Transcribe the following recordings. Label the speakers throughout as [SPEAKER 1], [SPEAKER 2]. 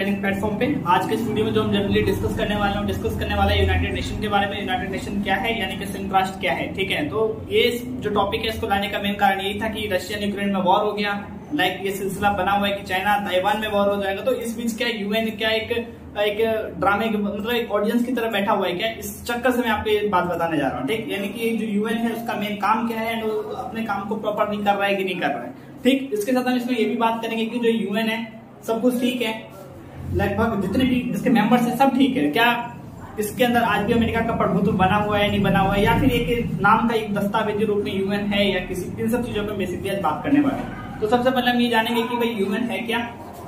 [SPEAKER 1] Platform पे। आज के स्टूडियो में जो हम जनरली डिस्कस करने वाले हैं डिस्कस करने वाला है यूनाइटेड नेशन के बारे में यूनाइटेड नेशन क्या है, यानी कि संयुक्त राष्ट्र क्या है, ठीक है? तो ये जो टॉपिक है, इसको लाने का मेन कारण यही था कि रशिया यूक्रेन में वॉर हो गया। लाइक ये सिलसिला बना हुआ है कि चाइना ताइवान में वॉर हो जाएगा। तो इस बीच क्या यूएन क्या एक एक ड्रामे मतलब एक ऑडियंस की तरह बैठा हुआ है क्या? इस चक्कर से मैं आपको ये बात बताने जा रहा हूँ, ठीक? यानी कि जो यूएन है, उसका मेन काम क्या है अपने काम को प्रॉपर नहीं कर रहा है कि नहीं कर रहा है, ठीक? इसके साथ हम इसमें ये भी बात करेंगे कि जो यूएन है, सब कुछ ठीक है। लगभग जितने भी इसके मेंबर्स हैं, सब ठीक है। क्या इसके अंदर आज भी अमेरिका का प्रभुत्व बना हुआ है, नहीं बना हुआ है? या फिर एक नाम का एक दस्तावेजी रूप में यूएन है या किसी, इन सब चीज़ों पर बेसिकली आज बात करने वाले तो सबसे पहले हम ये जानेंगे कि भाई यूएन है क्या?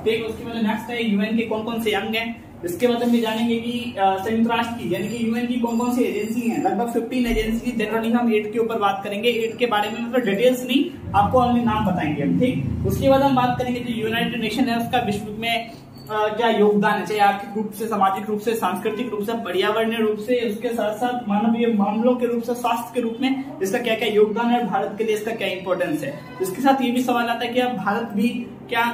[SPEAKER 1] ठीक उसके बाद नेक्स्ट है यूएन के कौन कौन से अंग हैं? इसके बाद हम ये जानेंगे कि संयुक्त राष्ट्र की, यानी कि यूएन की कौन कौन सी एजेंसी हैं? लगभग 15 एजेंसी जनरली हम एट के ऊपर बात करेंगे। एट के बारे में मतलब डिटेल्स नहीं, आपको ओनली नाम बताएँगे हम, ठीक? उसके बाद हम बात करेंगे जो यूनाइटेड नेशन है, उसका विश्व में क्या योगदान है? चाहे आर्थिक रूप से, सामाजिक रूप से, सांस्कृतिक रूप से, पर्यावरणीय रूप से, उसके साथ साथ मानवीय मामलों के रूप से, स्वास्थ्य के रूप में इसका क्या क्या योगदान है? भारत के लिए इसका क्या इंपॉर्टेंस है? इसके साथ ये भी सवाल आता है कि अब भारत भी क्या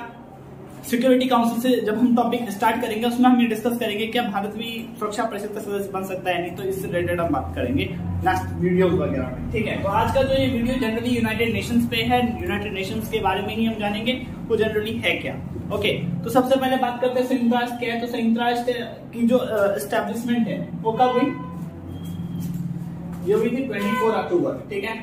[SPEAKER 1] सिक्योरिटी काउंसिल से जब हम टॉपिक स्टार्ट करेंगे, उसमें हम ये डिस्कस करेंगे क्या भारत भी सुरक्षा परिषद का सदस्य बन सकता है नहीं तो इससे रिलेटेड हम बात करेंगे। नेक्स्ट वीडियो वगैरह में। ठीक है तो आज का जो ये वीडियो जनरली यूनाइटेड नेशंस पे है यूनाइटेड नेशंस के बारे में ही हम जानेंगे, वो जनरली है क्या? ओके तो सबसे पहले बात करते हैं संयुक्त राष्ट्र क्या है तो संयुक्त राष्ट्र की जो स्टेब्लिशमेंट है, वो कब हुई? ये हुई थी ट्वेंटी अक्टूबर, ठीक है?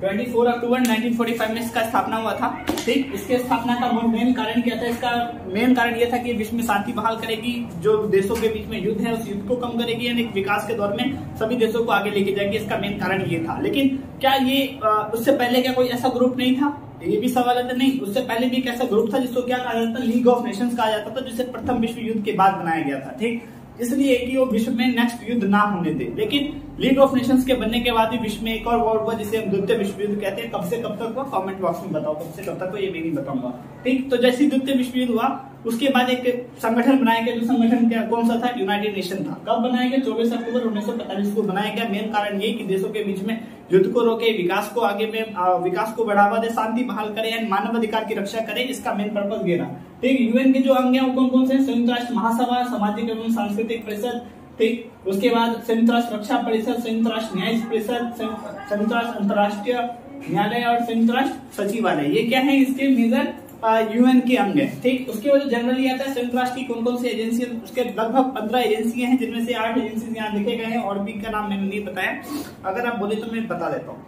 [SPEAKER 1] 24 अक्टूबर 1945 में इसका स्थापना हुआ था। ठीक, इसके स्थापना का मेन कारण क्या था? इसका मेन कारण यह था कि विश्व में शांति बहाल करेगी, जो देशों के बीच में युद्ध है, उस युद्ध को कम करेगी, यानी विकास के दौर में सभी देशों को आगे लेके जाएगी। इसका मेन कारण ये था। लेकिन क्या ये उससे पहले क्या कोई ऐसा ग्रुप नहीं था? ये भी सवाल आता नहीं। उससे पहले भी एक ऐसा ग्रुप था जिसको क्या कहा जाता था? लीग ऑफ़ नेशंस कहा जाता था, जिसे प्रथम विश्व युद्ध के बाद बनाया गया था। ठीक इसलिए कि वो विश्व में नेक्स्ट युद्ध ना होने दे। लेकिन लीग ऑफ़ नेशंस के बनने के बाद ही विश्व में एक और वॉर हुआ, जिसे हम द्वितीय विश्व युद्ध कहते हैं। कब से कब तक हुआ? कमेंट बॉक्स में बताओ, कब से कब तक हुआ, ये मैं नहीं बताऊँगा। ठीक तो जैसे द्वितीय विश्व युद्ध हुआ उसके बाद एक संगठन बनाया गया, जो संगठन क्या, कौन सा था? यूनाइटेड नेशन था। कब बनाया गया? चौबीस अक्टूबर उन्नीस को बनाया गया। मेन कारण ये कि देशों के बीच में युद्ध को रोके, विकास को आगे में विकास को बढ़ावा दे, शांति बहाल करे, एंड मानव अधिकार की रक्षा करे, इसका मेन पर्पज ये रहा। ठीक यूएन के जो अंग है, वो कौन कौन से संयुक्त राष्ट्र महासभा, सामाजिक एवं सांस्कृतिक परिषद, ठीक, उसके बाद संयुक्त राष्ट्र रक्षा परिषद, संयुक्त राष्ट्र न्याय परिषद संयुक्त राष्ट्र अंतर्राष्ट्रीय न्यायालय और संयुक्त राष्ट्र सचिवालय। ये क्या है इसके मेजर? यूएन के अंग है। ठीक? उसके बाद जनरली आता है संयुक्त राष्ट्र की कौन कौन सी एजेंसी उसके लगभग पंद्रह एजेंसियाँ हैं, जिनमें से आठ एजेंसी यहाँ लिखे गए हैं, और भी का नाम मैंने नहीं बताया। अगर आप बोले तो मैं बता देता हूँ।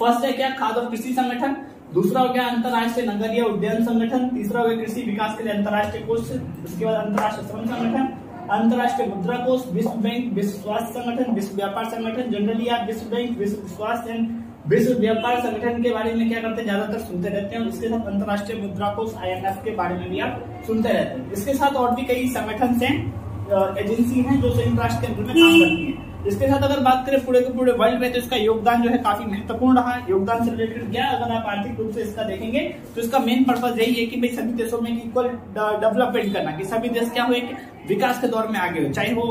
[SPEAKER 1] फ़र्स्ट है क्या? खाद्य और कृषि संगठन। दूसरा हो गया अंतर्राष्ट्रीय नगरीय उद्यान संगठन। तीसरा हो गया कृषि विकास के लिए अंतर्राष्ट्रीय कोष। उसके बाद अंतर्राष्ट्रीय श्रम संगठन, अंतर्राष्ट्रीय मुद्रा कोष, विश्व बैंक, विश्व स्वास्थ्य संगठन, विश्व व्यापार संगठन। जनरली आप विश्व बैंक, विश्व स्वास्थ्य एंड विश्व व्यापार संगठन के बारे में क्या करते हैं? ज़्यादातर सुनते रहते हैं इसके साथ अंतर्राष्ट्रीय मुद्रा कोष आई के बारे में भी आप सुनते रहते हैं। इसके साथ और भी कई संगठन है एजेंसी है जो संयुक्त राष्ट्र के अंदर में काम करती है। इसके साथ अगर बात करें पूरे के पूरे वर्ल्ड में तो इसका योगदान जो है काफ़ी महत्वपूर्ण रहा। योगदान से रिलेटेड क्या? अगर आप आर्थिक रूप से इसका देखेंगे तो इसका मेन पर्पज यही है कि भाई सभी देशों में इक्वल डेवलपमेंट करना, कि सभी देश क्या हो कि विकास के दौर में आगे हो। चाहे वो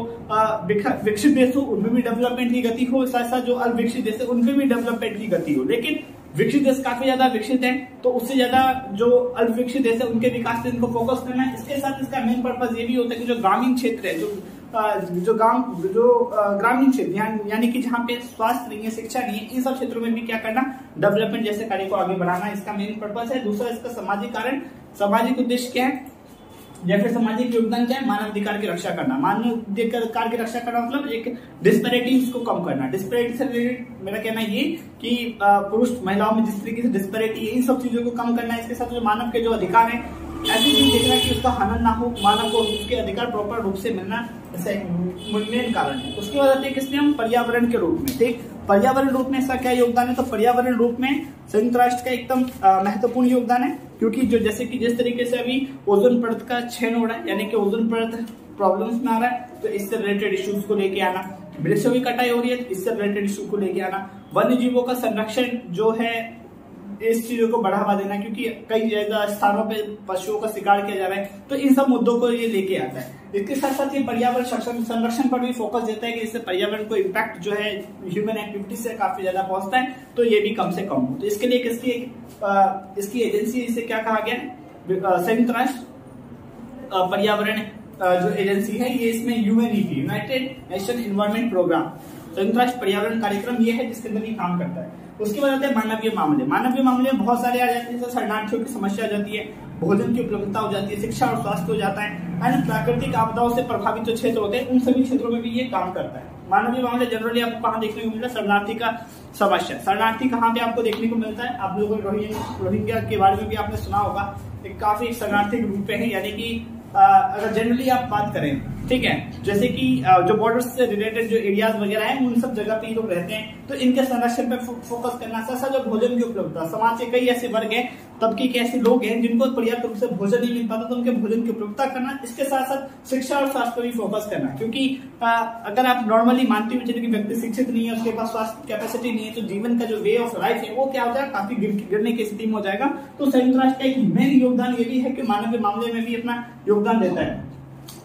[SPEAKER 1] विकसित देश हो, उनमें भी डेवलपमेंट की गति हो साथ साथ जो अल्पविकसित देश है उनमें भी डेवलपमेंट की गति हो। लेकिन विकसित देश काफ़ी ज़्यादा विकसित है तो उससे ज़्यादा जो अल्पविकसित देश है, उनके विकास पे इनको फोकस करना है। इसके साथ इसका मेन पर्पज ये भी होता है कि जो ग्रामीण क्षेत्र है, जो जो गाँव, जो ग्रामीण क्षेत्र, यानी कि जहाँ पे स्वास्थ्य नहीं है, शिक्षा नहीं है, इन सब क्षेत्रों में भी क्या करना डेवलपमेंट जैसे कार्य को आगे बढ़ाना इसका मेन पर्पज है। दूसरा, इसका सामाजिक कारण, सामाजिक उद्देश्य क्या है? या फिर सामाजिक योगदान क्या है? मानव अधिकार की रक्षा करना। मानव अधिकार की रक्षा करना मतलब एक डिस्पेरिटीज को कम करना। डिस्पेरिटी से रिलेटेड मेरा कहना ये कि पुरुष, महिलाओं में जिस तरीके से डिस्पेरिटी इन सब चीज़ों को कम करना, इसके साथ जो मानव के जो अधिकार है, ऐसी चीज़ देखना कि उसका हनन ना हो, मानव को उसके अधिकार प्रॉपर रूप से मिलना मेन कारण है। उसके बाद आते हैं किसने हम? पर्यावरण के रूप में। ठीक? पर्यावरण रूप में इसका क्या योगदान है? तो पर्यावरण रूप में संयुक्त राष्ट्र का एकदम महत्वपूर्ण योगदान है। क्योंकि जो जैसे कि जिस तरीके से अभी ओजोन परत का छेन हो रहा है, यानी कि ओजोन परत प्रॉब्लम्स में आ रहा है तो इससे रिलेटेड इश्यूज़ को लेके आना। वृक्षों की कटाई हो रही है, इससे रिलेटेड इश्यू को लेके आना। वन्य जीवों का संरक्षण जो है इस चीज़ों को बढ़ावा देना क्योंकि कई जगह स्थानों पे पशुओं का शिकार किया जा रहा है तो इन सब मुद्दों को ये लेके आता है। इसके साथ साथ ये पर्यावरण संरक्षण पर भी फोकस देता है कि इससे पर्यावरण को इम्पैक्ट जो है ह्यूमन एक्टिविटी से काफ़ी ज़्यादा पहुँचता है तो ये भी कम से कम हो। तो इसके लिए किसकी इसकी एजेंसी इसे क्या कहा गया? संयुक्त राष्ट्र पर्यावरण जो एजेंसी है, ये इसमें UNEP United Nation environment programme संयुक्त राष्ट्र पर्यावरण कार्यक्रम ये है जिसके अंदर ये काम करता है। उसके बाद आते हैं मानवीय मामले। मानवीय मामले में बहुत सारे आ जाते हैं, जैसे शरणार्थियों की समस्या आ जाती है, भोजन की उपलब्धता हो जाती है, शिक्षा और स्वास्थ्य हो जाता है एंड प्राकृतिक आपदाओं से प्रभावित जो क्षेत्र होते हैं, उन सभी क्षेत्रों में भी ये काम करता है। मानवीय मामले जनरली आपको कहाँ देखने को मिलता है? शरणार्थी का समस्या। शरणार्थी कहाँ पे आपको देखने को मिलता है? आप लोगों को रोहिंग्या के बारे में भी आपने सुना होगा। काफ़ी शरणार्थी रूप पे है, यानी कि अगर जनरली आप बात करें, ठीक है? जैसे कि जो बॉर्डर से रिलेटेड जो एरियाज़ वगैरह हैं, उन सब जगह पे ये लोग रहते हैं। तो इनके संरक्षण पे फोकस करना साथ साथ जो भोजन की उपलब्धता, समाज के कई ऐसे वर्ग हैं तबके के ऐसे लोग हैं जिनको पर्याप्त रूप से भोजन नहीं मिल पाता तो उनके भोजन की उपयोगता करना इसके साथ साथ शिक्षा और स्वास्थ्य पर भी फोकस करना। क्योंकि आ, अगर आप नॉर्मली मानते हुए जिनकी व्यक्ति शिक्षित नहीं है उसके पास स्वास्थ्य कैपेसिटी नहीं है तो जीवन का जो वे ऑफ़ लाइफ है वो क्या हो जाएगा? काफ़ी गिरने की स्थिति में हो जाएगा। तो संयुक्त राष्ट्र का एक मेन योगदान ये भी है कि मानव के मामले में भी अपना योगदान देता है।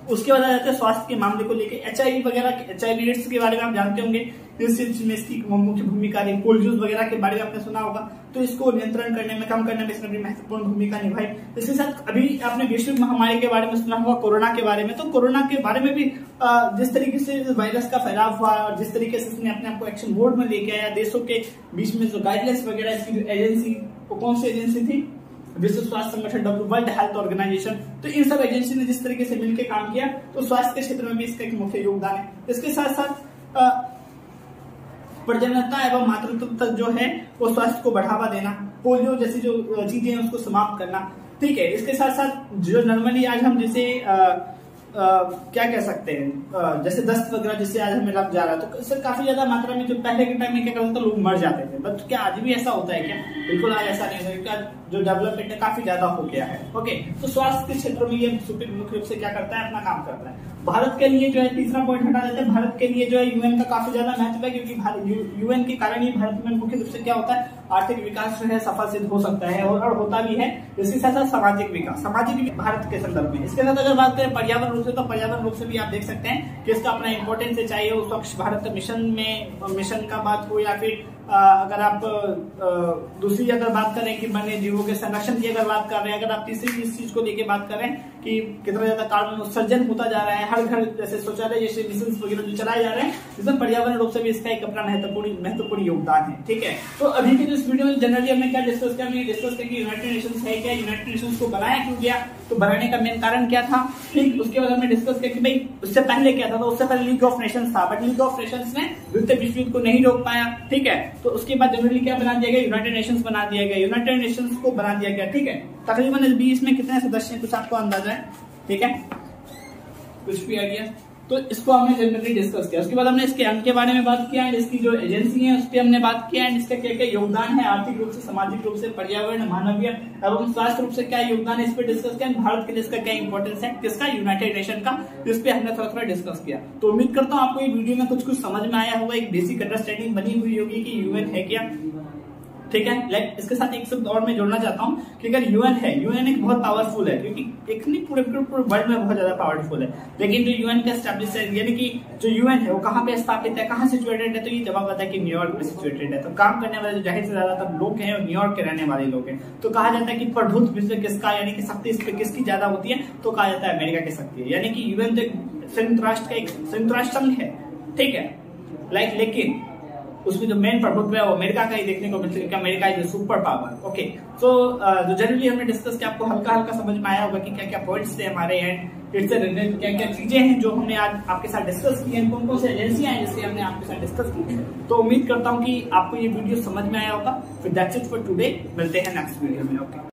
[SPEAKER 1] उसके बाद आ जाते हैं स्वास्थ्य के मामले को लेकर एच वगैरह एच आई एड्स के बारे में आप जानते होंगे। में इसकी मुख्य भूमिका रही कोल्ड जूस वगैरह के बारे में आपने सुना होगा। तो इसको नियंत्रण करने में, कम करने में इसने भी महत्वपूर्ण भूमिका निभाई। इसके साथ अभी आपने वैश्विक महामारी के बारे में सुना होगा, कोरोना के बारे में। तो कोरोना के बारे में भी जिस तरीके से वायरस का फैलाव हुआ और जिस तरीके से इसने अपने आप को एक्शन मोड में लेके आया, देशों के बीच में जो गाइडलाइंस वगैरह इसकी जो एजेंसी वो कौन सी एजेंसी थी? विश्व स्वास्थ्य संगठन डब्ल्यू वर्ल्ड हेल्थ ऑर्गेनाइजेशन तो इन सब एजेंसी ने जिस तरीके से मिलकर काम किया तो स्वास्थ्य के क्षेत्र में भी इसका एक मुख्य योगदान है। इसके साथ साथ प्रजनता एवं मातृत्व तक जो है, वो स्वास्थ्य को बढ़ावा देना, पोलियो जैसी जो चीज़ें हैं, उसको समाप्त करना। ठीक है, इसके साथ साथ जो नॉर्मली आज हम जैसे क्या कह सकते हैं जैसे दस्त वगैरह जिससे आज हमें लग जा रहा है तो सर काफ़ी ज़्यादा मात्रा में जो पहले के टाइम में क्या करता थे, लोग मर जाते थे। बट क्या आज भी ऐसा होता है क्या? बिल्कुल आज ऐसा नहीं होता जो डेवलपमेंट है काफ़ी ज़्यादा हो गया है। ओके तो स्वास्थ्य के क्षेत्र में ये मुख्य रूप से क्या करता है? अपना काम करता है। भारत के लिए जो है तीसरा पॉइंट हटा देते हैं। भारत के लिए जो है यूएन का काफ़ी ज़्यादा महत्व है क्योंकि यूएन के कारण ही भारत में मुख्य रूप से क्या होता है? आर्थिक विकास जो है सफल सिद्ध हो सकता है और, होता भी है। इसके साथ साथ सामाजिक विकास। सामाजिक भारत के संदर्भ में। इसके साथ अगर बात करें पर्यावरण रूप से तो पर्यावरण रूप से भी आप देख सकते हैं कि इसका अपना इंपॉर्टेंस है। चाहे वो स्वच्छ भारत मिशन में मिशन का बात हो या फिर अगर आप दूसरी अगर बात करें कि वन्य जीवों के संरक्षण की अगर बात कर रहे हैं, अगर आप तीसरी इस चीज़ को लेके बात करें कि कितना ज़्यादा कार्बन उत्सर्जन होता जा रहा है, हर घर जैसे शौचालय, जैसे मिशन वगैरह जो चलाए जा रहे हैं जिसमें पर्यावरण रूप से भी इसका एक अपना महत्वपूर्ण महत्वपूर्ण योगदान है, ठीक है? तो अभी के जो इस वीडियो में जनरली हमने क्या डिस्कस किया डिस्कस किया यूनाइटेड नेशन है क्या? यूनाइटेड नेशन को बनाया क्यों गया? तो बनाने का मेन कारण क्या था? ठीक, उसके बाद हमने डिस्कस किया कि भाई, उससे पहले क्या था? तो उससे पहले लीग ऑफ़ नेशंस था बट लीग ऑफ़ नेशंस ने द्वितीय विश्व युद्ध को नहीं रोक पाया, ठीक है? तो उसके बाद जनरली क्या बना दिया गया? यूनाइटेड नेशन बना दिया गया। यूनाइटेड नेशन को बना दिया गया, ठीक है? तकरीबन बीस में कितने सदस्य कुछ आपको अंदाज़ा है? ठीक है? कुछ भी आइडिया? तो इसको हमने जनरली डिस्कस किया। उसके बाद हमने इसके अंक के बारे में बात किया एंड इसकी जो एजेंसी है, उस पर हमने बात किया एंड इसका क्या क्या योगदान है, आर्थिक रूप से, सामाजिक रूप से, पर्यावरण, मानवीय एवं स्वास्थ्य रूप से क्या योगदान है, इस पर डिस्कस किया भारत के लिए इसका क्या इंपॉर्टेंस है, किसका यूनाइटेड नेशन का इस पर हमने थोड़ा थोड़ा डिस्कस किया। तो उम्मीद करता हूँ आपको ये वीडियो में कुछ कुछ समझ में आया होगा। एक बेसिक अंडरस्टैंडिंग बनी हुई होगी कि यूएन है क्या। ठीक है? लाइक इसके साथ एक शब्द और मैं जोड़ना चाहता हूँ कि अगर यूएन है यूएन एक बहुत पावरफुल है, क्योंकि एक नहीं पूरे पूरे वर्ल्ड में बहुत ज़्यादा पावरफुल है। लेकिन जो यूएन का स्टैब्लिश है, यानी कि जो यूएन है, वो कहाँ पे स्थापित है, कहाँ सिचुएटेड है तो ये जवाब आता है कि न्यूयॉर्क में सिचुएटेड है। तो काम करने वाले जो ज़ाहिर से ज़्यादातर लोग हैं, और न्यूयॉर्क के रहने वाले लोग हैं। तो कहा जाता है कि प्रभुत्व विश्व किसका, यानी कि शक्ति इस पे किसकी ज़्यादा होती है तो कहा जाता है अमेरिका की शक्ति है। यानी कि यूएन तो संयुक्त राष्ट्र का एक संयुक्त राष्ट्र संघ है, ठीक है? लाइक लेकिन उसमें जो मेन प्रभुत्व है, वो अमेरिका का ही देखने को मिलता है America is super power okay so जो जनरली हमने डिस्कस किया, आपको हल्का हल्का समझ में आया होगा कि क्या क्या पॉइंट्स थे हमारे एंड इट्स क्या क्या चीज़ें हैं जो हमने आज आपके साथ डिस्कस की हैं, कौन कौन सी एजेंसियाँ हैं जिससे हमने आपके साथ डिस्कस की तो उम्मीद करता हूँ कि आपको ये वीडियो समझ में आया होगा। फिर दैट्स इट फॉर टुडे मिलते हैं नेक्स्ट वीडियो में ओके